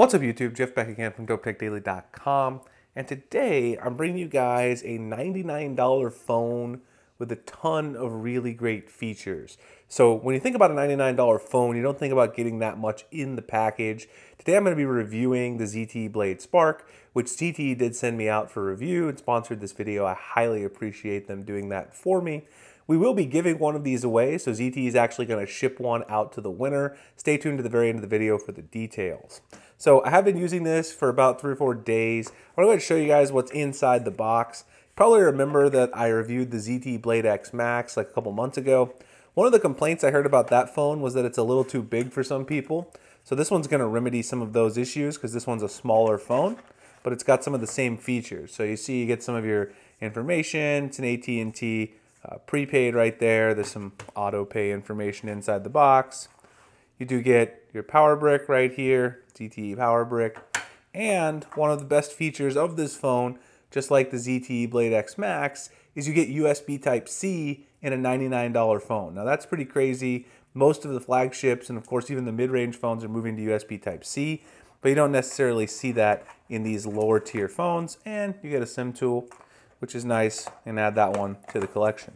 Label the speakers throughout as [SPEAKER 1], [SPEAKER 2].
[SPEAKER 1] What's up YouTube? Jeff Beck again from DopeTechDaily.com and today I'm bringing you guys a $99 phone with a ton of really great features. So when you think about a $99 phone, you don't think about getting that much in the package. Today I'm going to be reviewing the ZTE Blade Spark, which ZTE did send me out for review and sponsored this video. I highly appreciate them doing that for me. We will be giving one of these away, so ZTE is actually going to ship one out to the winner. Stay tuned to the very end of the video for the details. So I have been using this for about three or four days. I'm going to show you guys what's inside the box. Probably remember that I reviewed the ZTE Blade X Max like a couple months ago. One of the complaints I heard about that phone was that it's a little too big for some people. So this one's going to remedy some of those issues because this one's a smaller phone, but it's got some of the same features. So you see you get some of your information. It's an AT&T uh, prepaid right there. There's some auto pay information inside the box. You do get your power brick right here, ZTE power brick. And one of the best features of this phone, just like the ZTE Blade X Max, is you get USB Type-C in a $99 phone. Now that's pretty crazy. Most of the flagships and of course even the mid-range phones are moving to USB Type-C, but you don't necessarily see that in these lower tier phones. And you get a SIM tool which is nice, and add that one to the collection.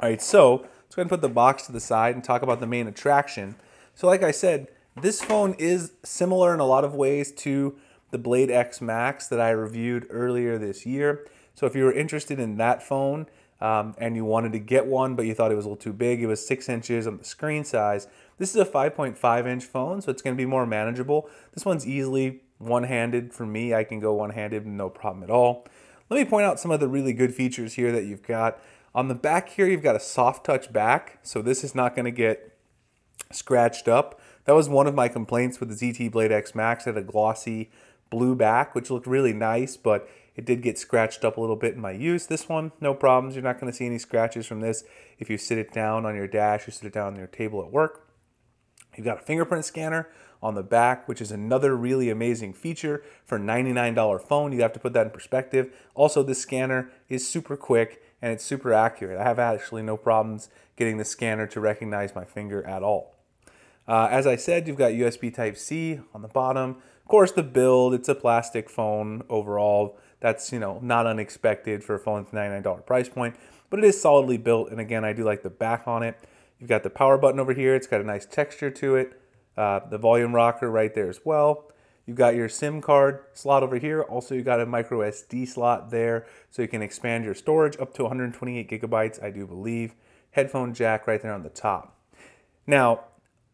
[SPEAKER 1] All right, so let's go ahead and put the box to the side and talk about the main attraction. So like I said, this phone is similar in a lot of ways to the Blade X Max that I reviewed earlier this year. So if you were interested in that phone um, and you wanted to get one, but you thought it was a little too big, it was six inches on the screen size. This is a 5.5 inch phone, so it's gonna be more manageable. This one's easily one-handed for me. I can go one-handed, no problem at all. Let me point out some of the really good features here that you've got. On the back here, you've got a soft touch back, so this is not going to get scratched up. That was one of my complaints with the ZTE Blade X Max. It had a glossy blue back, which looked really nice, but it did get scratched up a little bit in my use. This one, no problems. You're not going to see any scratches from this if you sit it down on your dash or sit it down on your table at work. You've got a fingerprint scanner on the back, which is another really amazing feature for $99 phone. You have to put that in perspective. Also, this scanner is super quick and it's super accurate. I have actually no problems getting the scanner to recognize my finger at all. Uh, as I said, you've got USB Type-C on the bottom. Of course, the build, it's a plastic phone overall. That's, you know, not unexpected for a phone with $99 price point, but it is solidly built. And again, I do like the back on it. You've got the power button over here. It's got a nice texture to it. Uh, the volume rocker right there as well. You've got your SIM card slot over here. Also, you got a micro SD slot there, so you can expand your storage up to 128 gigabytes, I do believe. Headphone jack right there on the top. Now,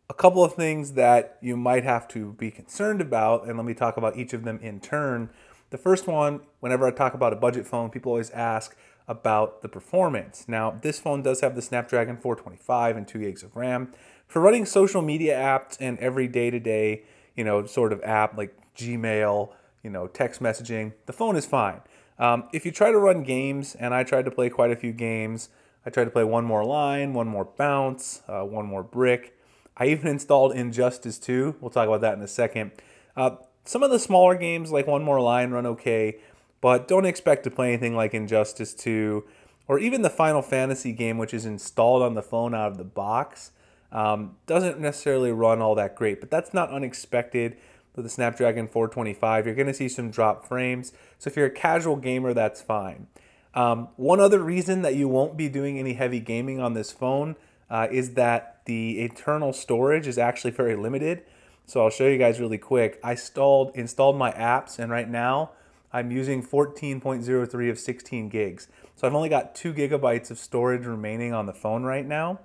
[SPEAKER 1] a couple of things that you might have to be concerned about, and let me talk about each of them in turn. The first one, whenever I talk about a budget phone, people always ask about the performance. Now, this phone does have the Snapdragon 425 and 2 gigs of RAM. For running social media apps and every day-to-day, you know, sort of app like Gmail, you know, text messaging, the phone is fine. Um, if you try to run games, and I tried to play quite a few games, I tried to play one more line, one more bounce, uh, one more brick. I even installed Injustice 2. We'll talk about that in a second. Uh, some of the smaller games, like One More Line, run okay, but don't expect to play anything like Injustice 2 or even the Final Fantasy game, which is installed on the phone out of the box. Um, doesn't necessarily run all that great, but that's not unexpected with the Snapdragon 425. You're going to see some drop frames. So if you're a casual gamer, that's fine. Um, one other reason that you won't be doing any heavy gaming on this phone uh, is that the internal storage is actually very limited. So I'll show you guys really quick. I installed, installed my apps and right now I'm using 14.03 of 16 gigs. So I've only got two gigabytes of storage remaining on the phone right now.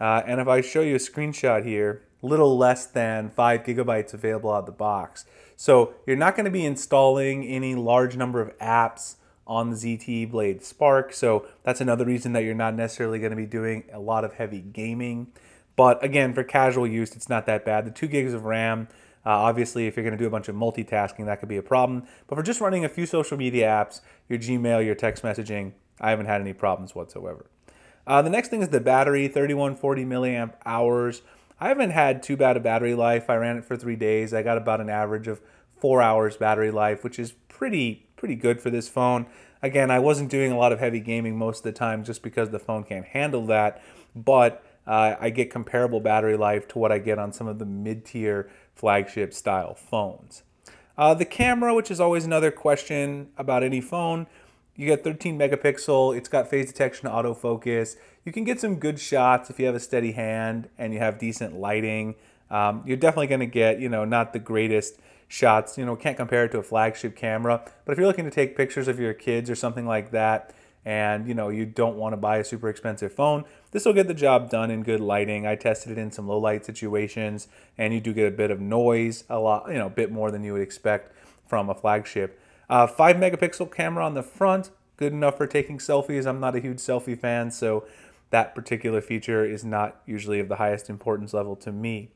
[SPEAKER 1] Uh, and if I show you a screenshot here, little less than five gigabytes available out of the box. So you're not going to be installing any large number of apps on the ZTE Blade Spark. So that's another reason that you're not necessarily going to be doing a lot of heavy gaming. But again, for casual use, it's not that bad. The two gigs of RAM, uh, obviously, if you're going to do a bunch of multitasking, that could be a problem. But for just running a few social media apps, your Gmail, your text messaging, I haven't had any problems whatsoever. Uh, the next thing is the battery, 3140 milliamp hours. I haven't had too bad a battery life. I ran it for three days. I got about an average of four hours battery life, which is pretty pretty good for this phone. Again, I wasn't doing a lot of heavy gaming most of the time just because the phone can't handle that, but uh, I get comparable battery life to what I get on some of the mid-tier flagship style phones. Uh, the camera, which is always another question about any phone, you get 13 megapixel, it's got phase detection autofocus. You can get some good shots if you have a steady hand and you have decent lighting. Um, you're definitely going to get, you know, not the greatest shots, you know, can't compare it to a flagship camera, but if you're looking to take pictures of your kids or something like that, and you know you don't want to buy a super expensive phone this will get the job done in good lighting i tested it in some low light situations and you do get a bit of noise a lot you know a bit more than you would expect from a flagship uh, 5 megapixel camera on the front good enough for taking selfies. I'm not a huge selfie fan so that particular feature is not usually of the highest importance level to me.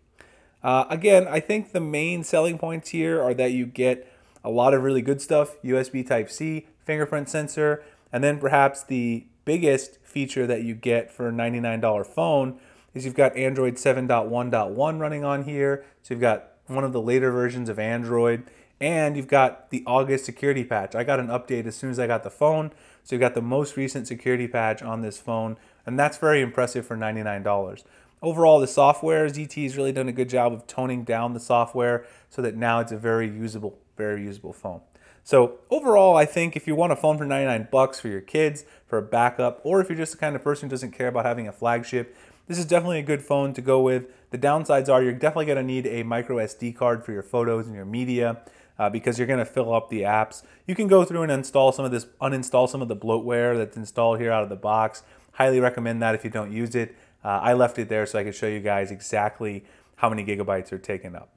[SPEAKER 1] Uh, again i think the main selling points here are that you get a lot of really good stuff usb type c fingerprint sensor and then perhaps the biggest feature that you get for a $99 phone is you've got Android 7.1.1 running on here. So you've got one of the later versions of Android and you've got the August security patch. I got an update as soon as I got the phone. So you've got the most recent security patch on this phone and that's very impressive for $99. Overall, the software, ZTE has really done a good job of toning down the software so that now it's a very usable, very usable phone. So overall, I think if you want a phone for 99 bucks for your kids, for a backup, or if you're just the kind of person who doesn't care about having a flagship, this is definitely a good phone to go with. The downsides are you're definitely going to need a micro SD card for your photos and your media uh, because you're going to fill up the apps. You can go through and install some of this, uninstall some of the bloatware that's installed here out of the box. Highly recommend that if you don't use it. Uh, I left it there so I could show you guys exactly how many gigabytes are taken up.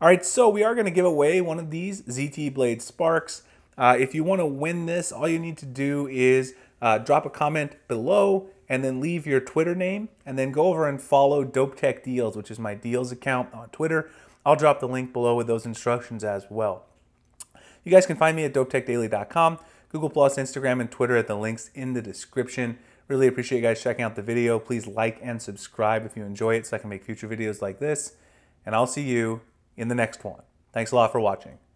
[SPEAKER 1] All right, so we are going to give away one of these ZTE Blade Sparks. Uh, if you want to win this, all you need to do is uh, drop a comment below and then leave your Twitter name and then go over and follow Dope Tech Deals, which is my deals account on Twitter. I'll drop the link below with those instructions as well. You guys can find me at dopetechdaily.com, Google Plus, Instagram, and Twitter at the links in the description. Really appreciate you guys checking out the video. Please like and subscribe if you enjoy it so I can make future videos like this. And I'll see you in the next one. Thanks a lot for watching.